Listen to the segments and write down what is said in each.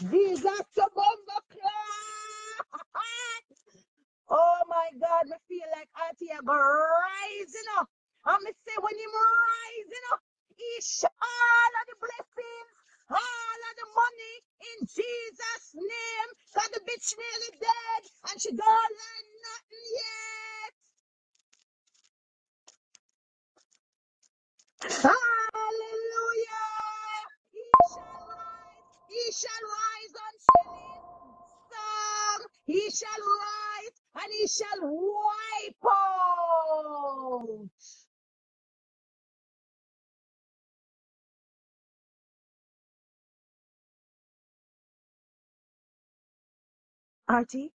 Jesus, Oh my God, me feel like Auntie I go rising up. Me say when him rising up, he all of the blessings, all of the money in Jesus' name. Cause the bitch nearly dead and she don't learn nothing yet. Hallelujah. He shall rise. He shall rise on Shelley's song. He shall rise and he shall wipe out. Artie,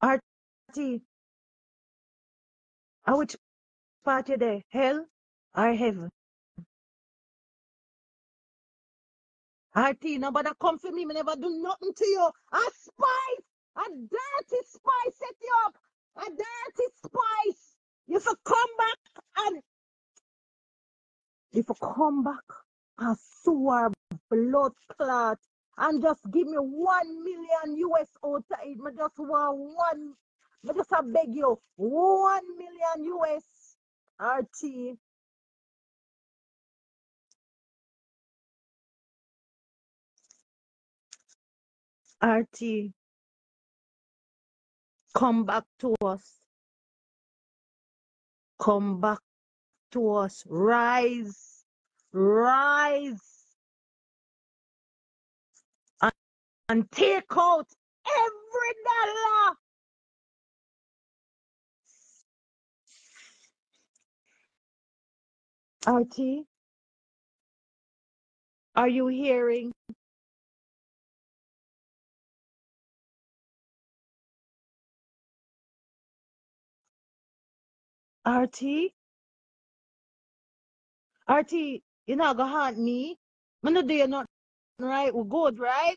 Artie, which part there? Hell or heaven? Artie, nobody come for me. Me never do nothing to you. A spice, a dirty spice set you up. A dirty spice. You for come back and you come back and sewer blood clot and just give me one million US out of it. Me just want one. Me just a beg you one million US. RT. RT. Come back to us. Come back to us. Rise. Rise. And, and take out every dollar. RT. Are you hearing? RT? RT, you not gonna haunt me. I'm not doing nothing right. We're good, right?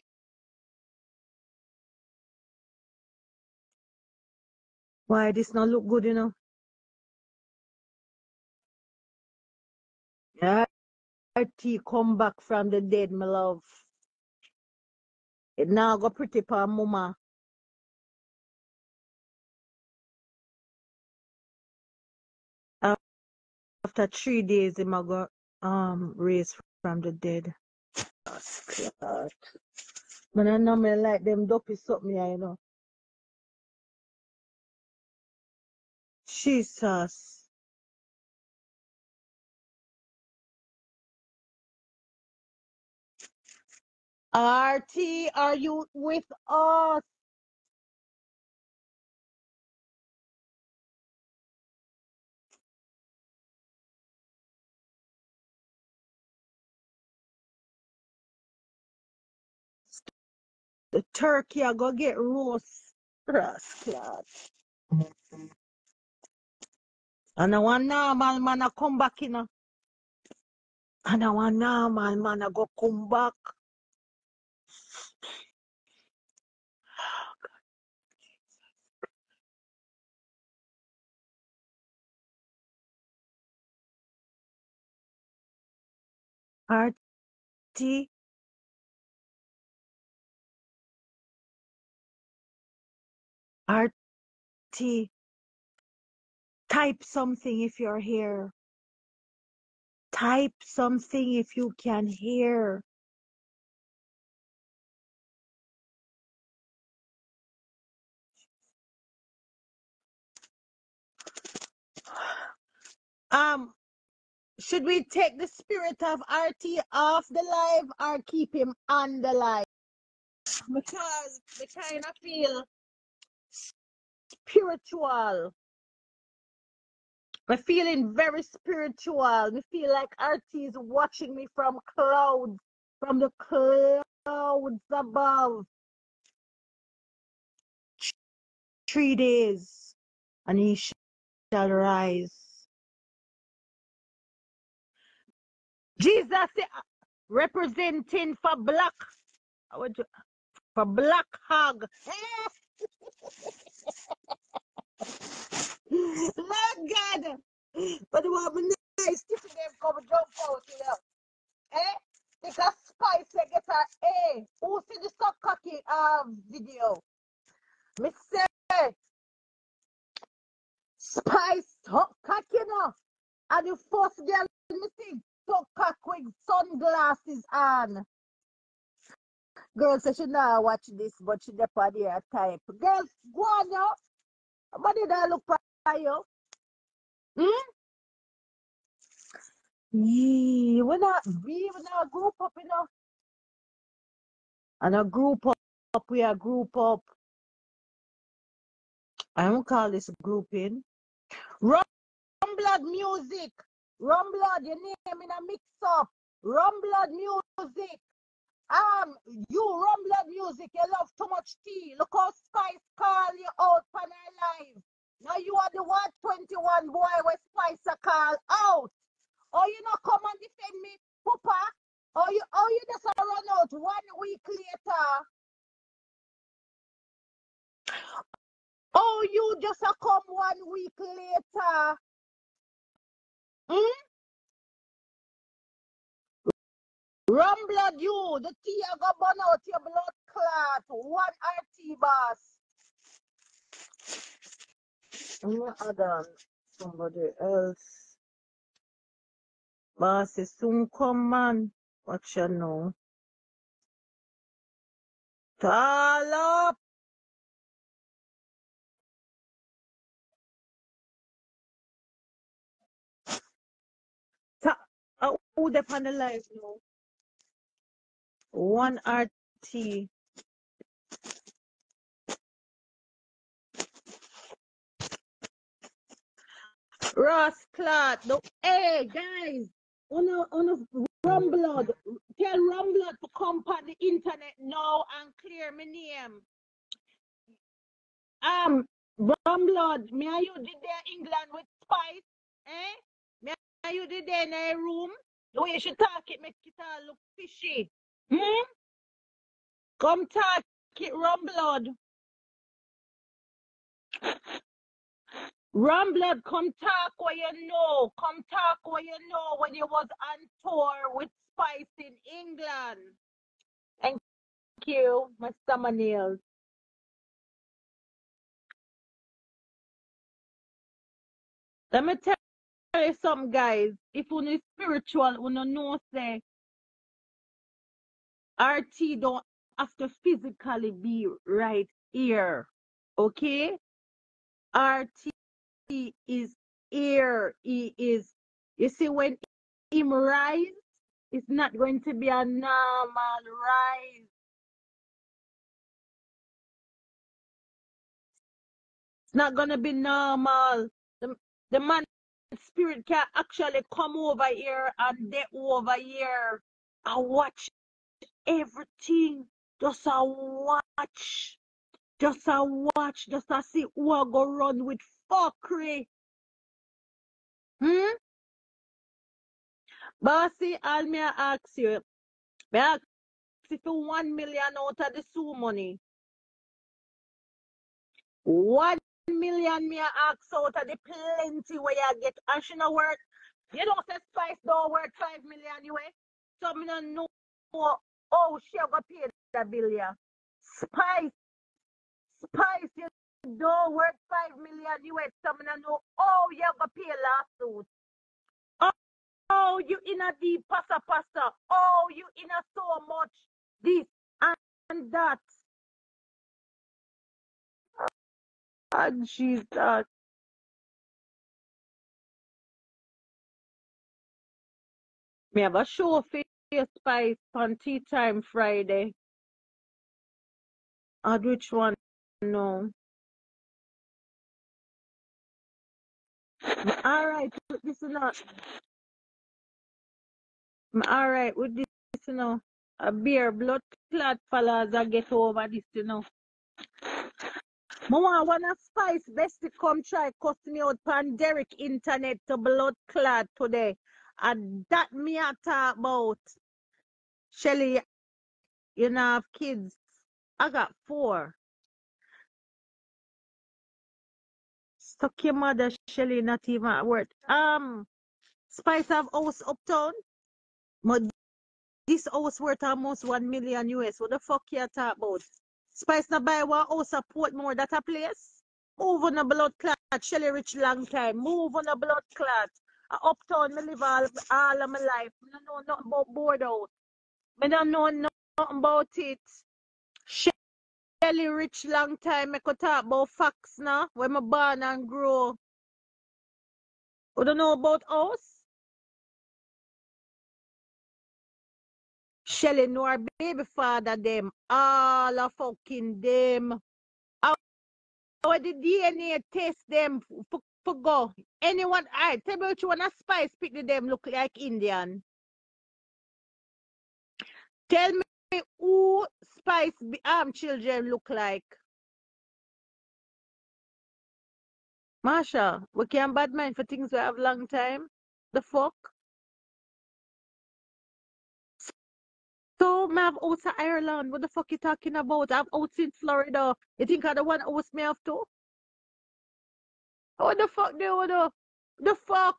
Why this not look good, you know? Yeah, RT come back from the dead, my love. It now go pretty pa mama. After three days, him a go um raise from the dead. God. Man, I know me like them dopey something, you know. Jesus. RT, are you with us? The turkey I go get roast. Rascal. And I want normal man I come back, know. And I want normal man I go come back. RT, RT, type something if you're here. Type something if you can hear. Um, should we take the spirit of RT off the live or keep him on the live? Because we kind of feel spiritual. I'm feeling very spiritual. We feel like RT is watching me from clouds, from the clouds above. Three days, and he shall rise. Jesus eh, representing for black, for black hog. Lord God, but what we need is keeping them come jump out, you know. Eh? Because Spice eh, get a A. Who see the stop cocky um video? Me say Spice stop cocky now. And the first girl in the thing, stop sunglasses on. Girl says she now watch this, but she dep on there type. Girls, go on now. Somebody that look for you. Hmm? Yeah, we not we we not a group up, you know. And a group up, we are group up. I don't call this grouping. Rum blood music. Rum blood, your name in a mix up. Rum blood music. Um, you rum blood music, you love too much tea. Look how Spice call you out on her live. Now you are the 121 boy with Spice a call out. Or you not come and defend me, Papa. Or you or you just a run out one week later. Oh, you just a come one week later. Hmm? Rum blood you, the tea I go burn out your blood clot. One RT boss. No other somebody else. Boss is soon come man. What you know? Tall up. Ta- uh, who they on the live now? One RT. Ross Clark. No, hey guys, on a, on a rum blood. Tell rum blood to come on the internet now and clear my name. Um, rum blood. Me and you did there England with Spice, eh? Me and you did there in a room. The way she talk it make it all look fishy. Hmm? Come talk it, rum blood. Rum blood, come talk what you know. Come talk what you know when you was on tour with Spice in England. Thank you, Mr. Manil. Let me tell you something, guys. If you spiritual, you no know say RT don't have to physically be right here. Okay? RT is here. He is you see when him rise, it's not going to be a normal rise. It's not gonna be normal. The, the man spirit can actually come over here and they over here and watch everything. Just a watch. Just a watch. Just a see who a go run with fuckery. Hmm? Bossy, all me ask you. Me ask you one million out of the Sue money. One million me ask out of the plenty where you get. And she no worth. You know say Spice don't worth five million you eh? So me no know oh she go pay that bill yeah. Spice, Spice, you don't worth five million you? So me no know oh you go pay lawsuit. Oh, oh you in a deep pasta pasta. Oh you in a so much this and, that. Ah, and she's that. Me have a show you, Spice on tea time Friday. And which one? No. All right, with this you know. All right, with this you know. A beer blood clot fellas I get over this you know. Mama wanna spice best to come try cuss me out pan Derek internet to blood clot today. And that me a talk about. Shelly, you know have kids. I got four. Stuck your mother, Shelly, not even at work. Um, Spice have house uptown. But this house worth almost one million US. What the fuck you talk about? Spice na buy one house at Portmore, that a place. Move on a blood clot, Shelly Rich long time. Move on a blood clot. Uptown, me live all, all of my life. I don't know nothing about board out. I don't know nothing about it. Shelly Rich long time. I could talk about facts now. When I born and grow. You don't know about us? Shelly know her baby father them. All of fucking them. How the DNA test them for, for go. Anyone, I tell me which one a spice pick the them look like Indian. Tell me who spice be- um children look like. Marsha, we can bad mind for things we have long time. The fuck? So, have out Ireland. What the fuck you talking about? I've out in Florida. You think I the one host me to? What the fuck do you do? The fuck?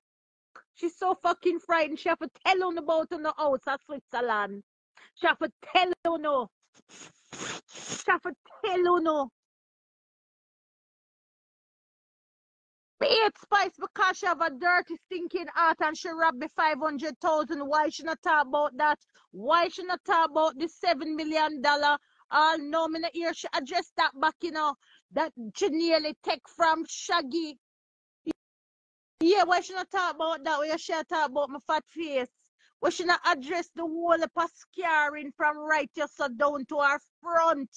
She's so fucking frightened. She have to tell on about on the house Switzerland. She have to tell on no. She have to tell you no. Hate Spice because she have a dirty stinking heart and she robbed me 500,000. Why she not talk about that? Why she not talk about the 7 million dollar? All no, me not hear she address that back, you know, that she nearly take from Shaggy. Yeah, why she not talk about that? Why she not talk about my fat face? Why she not address the whole of her scarring from right so down to her front?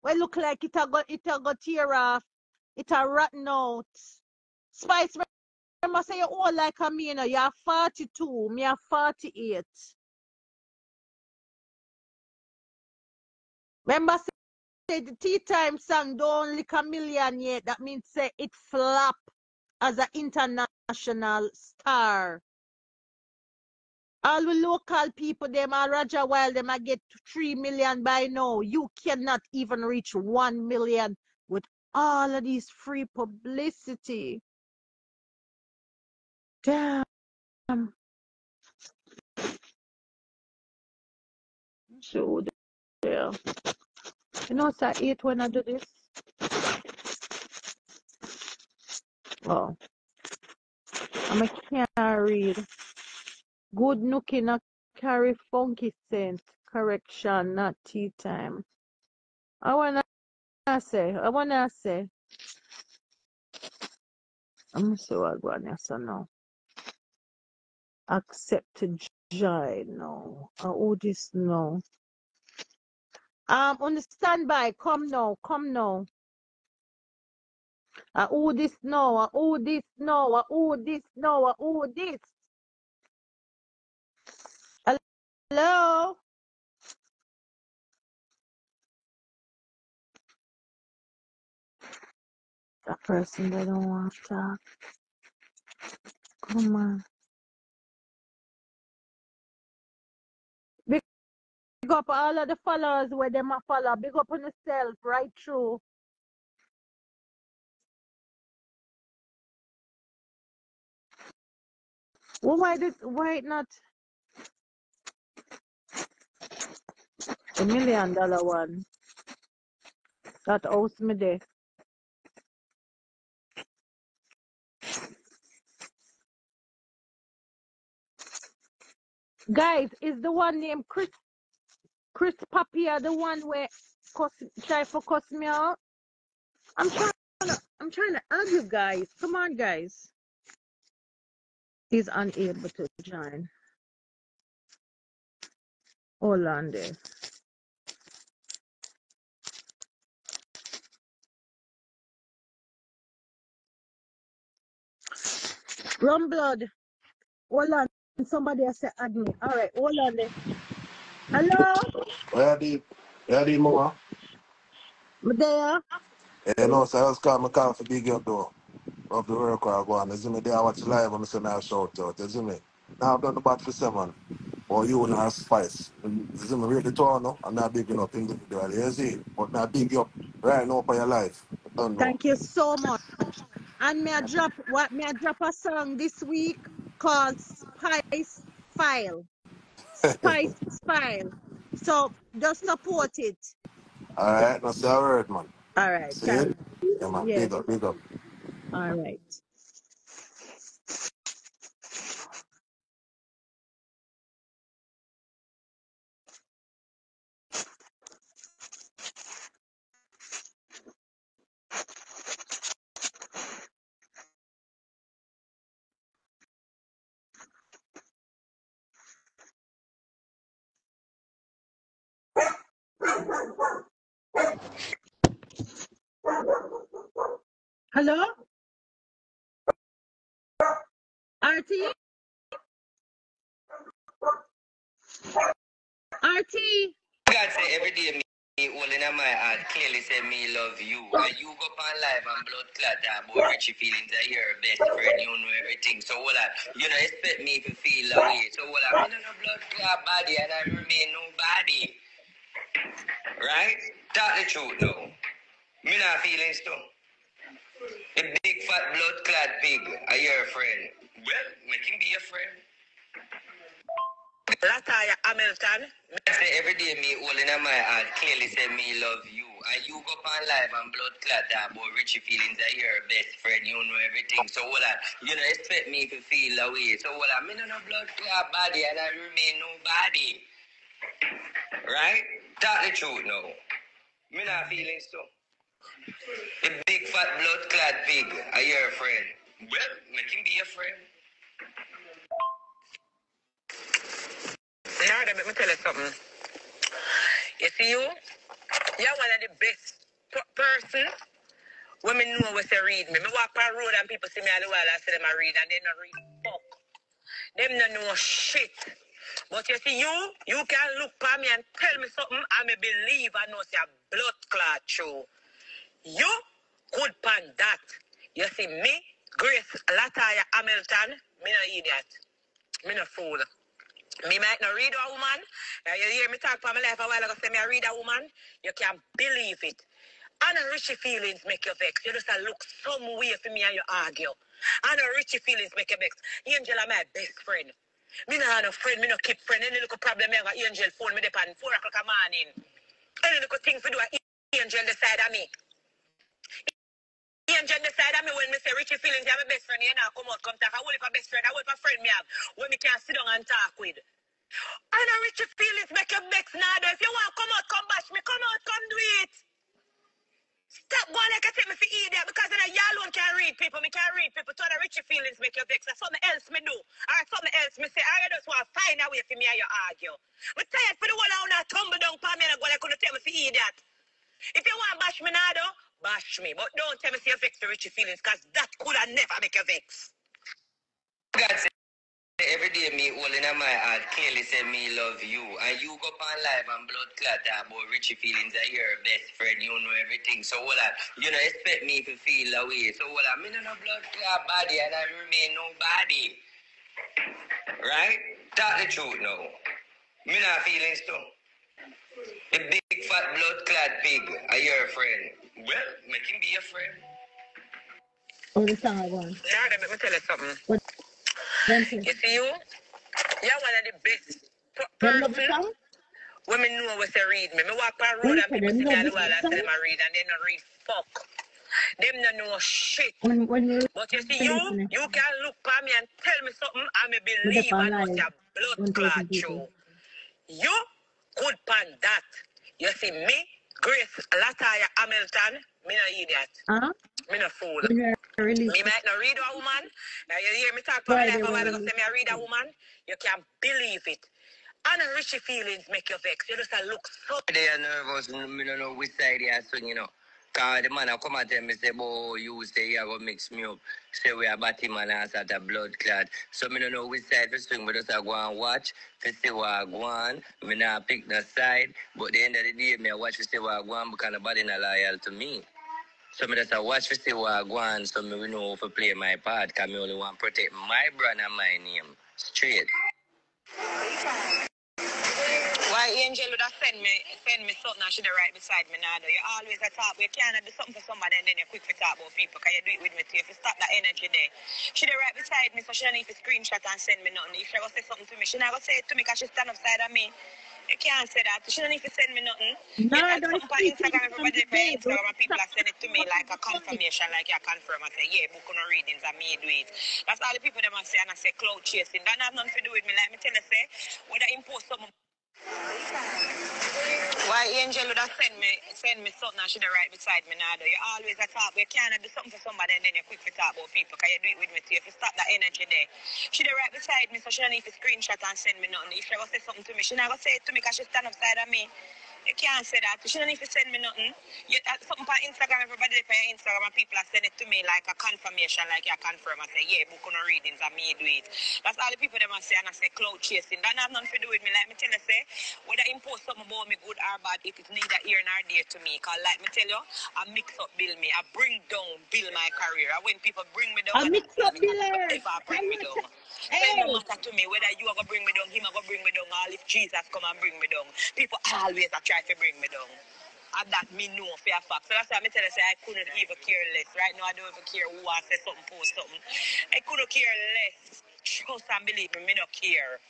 Why look like it a got it a got tear off? It a rotten out. Spice, remember say you all like a me, you know, you're 42, me are 48. Remember say the tea time song don't lick a million yet. That means say it flop as an international star. All the local people, them are Roger Wild, them I get three million by now. You cannot even reach one million with all of these free publicity. Damn. So yeah. You know, it's I eight when I do this. Oh, I'm a read. Good looking, a carry funky scent. Correction, not tea time. I wanna say, I wanna say, I'm what I wanna say now. Accepted joy, no. I oh, this, no. Um, on the standby, come now, come now. Oh, this, no. Uh, oh, this, no. Uh, oh, this, no. Uh, oh, this. Hello? That person they don't want to talk. Come on. Big up all of the followers where them a follow. Big up on yourself right through. Well, why did why not a million dollar one? That owes me there. Guys, is the one named Chris Chris Papia the one where cuss, try for cuss me out? I'm trying to I'm trying to argue, guys. Come on, guys. He's unable to join. Hold on there. Rum blood. Hold on. Somebody has to add me. All right, hold on there. Hello? Where are the where the mama? Me there? Eh, no, so I was calling my call for big up though. Of the work I go on. You see me there, I watch live and I say now shout out. You see me? Now I've done the batch for seven. Or you and our spice. You see me really torn no? I'm not big enough individually. You see? But now big up right now for your life. You don't know. Thank you so much. And may I drop what may I drop a song this week called Spice File. Spice File. So just support it. All right, now say a word, man. All right, See it? Yeah, man. Yes. Big up, big up. All right. Hello? RT? RT? God say every day me holding in my heart clearly say me love you. And you go on live and blood clot that about Richie feelings are your best friend, you know everything. So what I you know expect me to feel that way. So what I mean no blood clot body and I remain nobody. Right? Talk the truth now. Me not feelings too. The big fat blood clot pig are your friend. Well, make him be your friend. Lataya Hamilton. Me say every day me holding on my heart clearly say me love you. And you go on live and blood clot that about Richie feelings are your best friend, you know everything. So what I you know expect me to feel that way. So what I mean no blood clot body and I remain nobody. Right? Talk the truth now. Me not feelings too. The big fat blood clot pig are your friend. Well, make him be your friend. Now, let me tell you something. You see you? You're one of the best p- person women know what they read me. Me walk on road and people see me all the while I see them a read and they not read fuck. Them no know shit. But you see you, you can look at me and tell me something me believe I know it's a blood clot true. You good pan that. You see me, Grace Lataya Hamilton, me no idiot. Me no fool. Me might not read a woman. Now you hear me talk for my life a while ago, say me I read a woman. You can't believe it. And Richie feelings make you vex. You just a look some way for me and you argue. And Richie feelings make you vex. Angel are my best friend. Me not have no friend, me no keep friend. Any little problem, me have angel phone me dep on 4 o'clock a morning. Any little thing for do angel decide on me. Angel decide on me when me say Richie feelings, you have a best friend, you know, come out, come talk. I will a best friend, I will a friend me have, when me can sit down and talk with. I know Richie feelings make you vex now. If you want come out, come bash me, come out, come do it. Stop going like I take me for idiot because then y'all alone can read people. Me can read people. So the Richie feelings make you vex. That's something else me do. Or something else me say. I just want to find a way for me and you argue. Me tired for the whole hour now tumble down for me and go couldn't tell me for idiot. If you want bash me now though, bash me. But don't tell me say you vex the Richie feelings because that could have never make you vex. Every day me holding in my heart clearly say me love you. And you go on live and blood clot that about Richie feelings are your best friend, you know everything. So what I you know expect me to feel that way. So what I mean no blood clot body and I remain nobody. Right? Talk the truth now. Me not feelings too. The big fat blood clot pig are your friend. Well, make him be your friend. Oh, the song I want. Now let me tell you something. What? You see you? You're one of the best p- the person song? when me know what they read me. Me walk on When road and people them see me love the the while I song? see them a read and they not read fuck. Them no know shit. When, when you But you see you, listening, you can look at me and tell me something and me believe dep on I know a blood 1,000 clot people. true. You good pan that. You see me, Grace Lataya Hamilton, me no idiot. Huh? Me no fool. When you release Me it, might not read a woman. Now you hear me talk to my Friday life a while ago, say me I read a it. woman, you can't believe it. And Richie feelings make you vex. You just look so They are nervous, me don't know which side they are swinging, you know. Cause the man a come tell me say, boy, you say you go mix me up. Say we are batty man and at a blood clot. So me don't know which side to swing, but just I go and watch to see what I go on. Me not pick no side, but the end of the day, me I watch to see what I go on because nobody not loyal to me. So me just a watch to see what I go on so me we know how to play my part because me only want protect my brand and my name. Straight. Why Angel would have send me send me something and should have right beside me now though. You always a talk, you can't do something for somebody and then you're quick to talk about people because you do it with me too. If you stop that energy there. She right beside me so she don't need to screenshot and send me nothing. If she go say something to me, she never say it to me because she stand upside of me. You can't say that. She don't need to send me nothing. No, I have don't on Instagram, everybody today. Instagram, and people are sending it to me like a confirmation, like you confirm. I say, yeah, book on readings, and me do it. That's all the people them I say, and I say cloud chasing. That have nothing to do with me. Like me tell you, say, whether impose some why Angel would have send me send me something and should have right beside me now. You always a talk, you can't do something for somebody and then you quick to talk about people because you do it with me too. If you stop that energy there, she have right beside me, so she don't need to screenshot and send me nothing. If she ever say something to me, she never say it to me because she stand upside of me. You can't say that. She don't need to send me nothing. You, uh, something on Instagram, everybody on your Instagram, and people are sending it to me like a confirmation, like you confirm. I say, yeah, book on the readings, and me do it. That's all the people them I say, and I say cloud chasing. That have nothing to do with me. Like me tell you, say, whether impose something about me good or bad, if it's neither here nor there to me. Because like me tell you, I mix up build me. I bring down build my career. And when people bring me down, I mix up because billers. if I bring me down. Hey. Hey, no matter to me whether you are gonna bring me down, him are gonna bring me down, if Jesus come and bring me down. People always are try to bring me down. And that me know for a fact. So that's why I tell you say I couldn't even care less. Right now I don't even care who I say something, post something. I couldn't care less. Trust and believe me, me not care.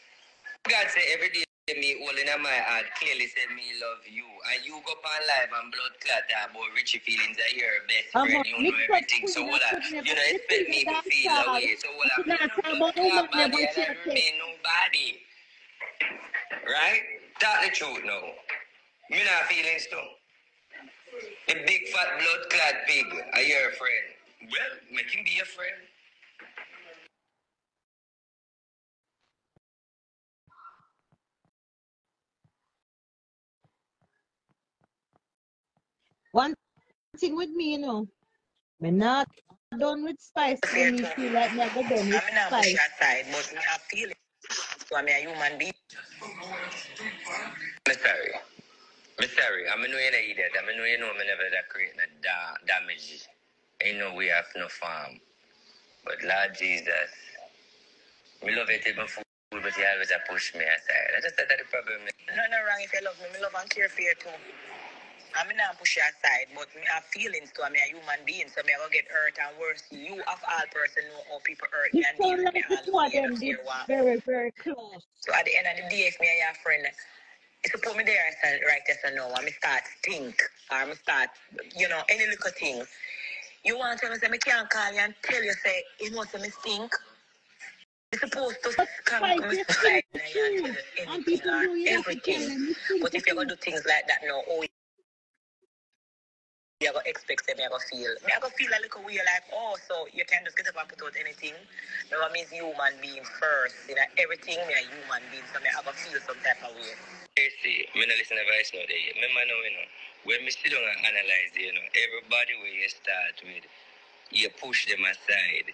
God say every day me holding in my heart clearly said me love you. And you go on live and blood clot talk about Richie feelings are your best I'm friend. a You know mix up everything. queen So and what I, could you never know expect listen me to to that feel song. away. So what I Could me not no talk blood about clot woman body never and I share it. remain nobody. Right? Talk the truth now. Me not feelings too. The big fat blood clad pig are your friend. Well, make him be your friend. One thing with me, you know, me not done with spice Fear when me too. feel like me I go done I with mean, not push spice. aside, but me I feel it. So I'm a human being. I'm sorry. I'm sorry. I'm know you're an idiot. I know you know me never that create no da- damage. Ain't no way have no farm. But Lord Jesus, me love you even fool, but you always push me aside. I just said that the problem. is. No, no wrong if you love me. Me love and care for you too. I mean, not push you aside, but me have feelings too. I'm a human being, so me I go get hurt and worse. You of all person know how people hurt It and deal sound with me like the all two of you them did very, very close. So at the end of the day, if me and your friend, if you put me there and say, right, yes or no, and me start think, or me start, you know, any little thing, you want to tell me, say, me can't call you and tell you, say, you know, say, me stink. You're supposed to come spice, come you beside speak me and tell you And anything people or you have to tell everything. you think But if you're gonna do things like that now, oh, you're to expect them, you're to feel. Me, I going to feel like a little weird, like, oh, so you can't just get up and put out anything. No, I mean, human being first. You know, everything, me a human being, so me, I going to feel some type of way. See, me not listen to voice note there. Remember now, you know, when me sit down and analyze, you know, everybody where you start with, you push them aside.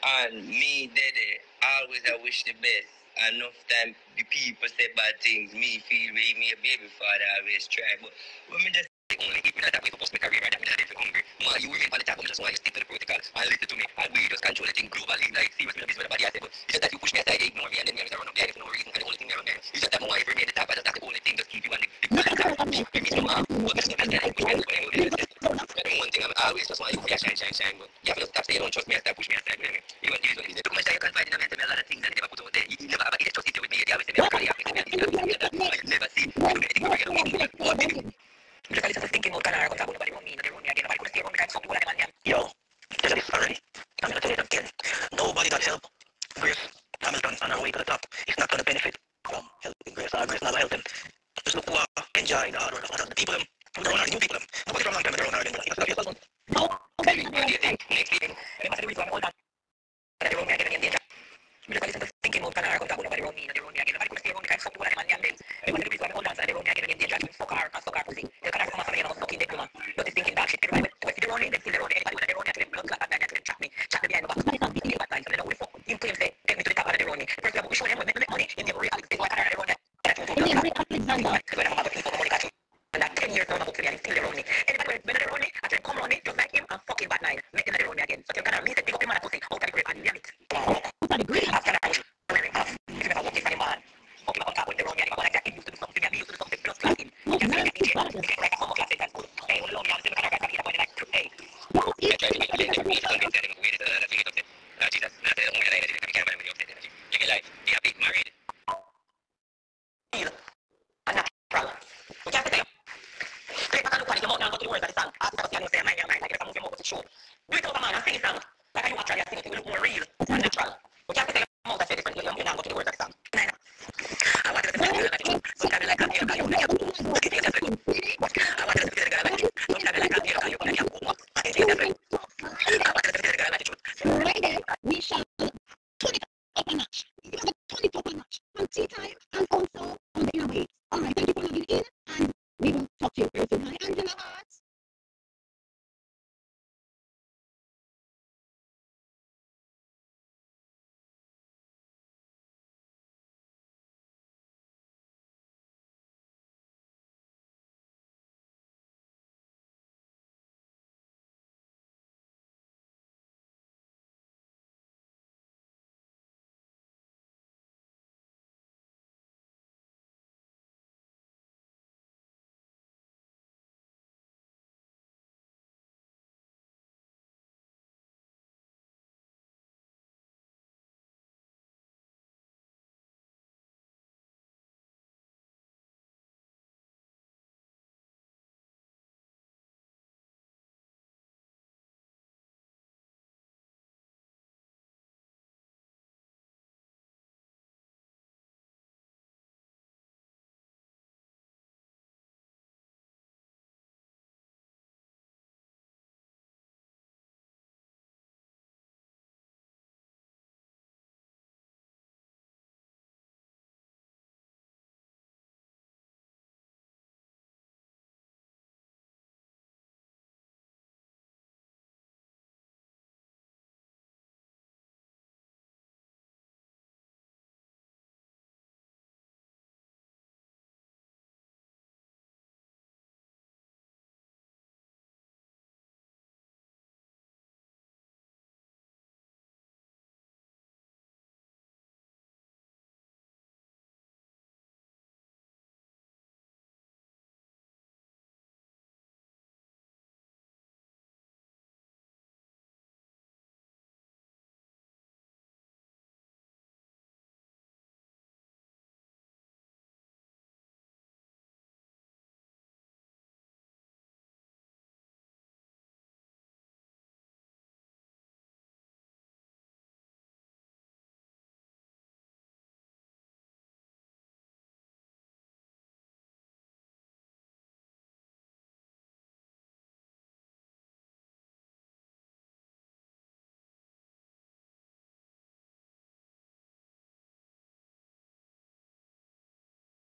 And me, Dede, always I wish the best. Enough time the people say bad things, me feel me a baby father always try. But when me just kung ligid mo na dapat ko post na career na pinadin sa kong mga yurin pala tapo mo sa mga stick to the protocol I listen to me I will just control it in global in like serious business with a body asset it's just that you push me aside ignore me and then me I'm around there for no reason and the only thing around there. It's just that mo I ever made the tap that's the only thing that keep you on the I miss mo what is that? That I push and whatever it is. One thing I'm always just like yeah shine shine shine but yeah but that's they don't trust me aside push me aside even these ones they took my side confided in them a lot of things that they never put out there you never ever get trusted with me they always say me I can't I never see you don't get anything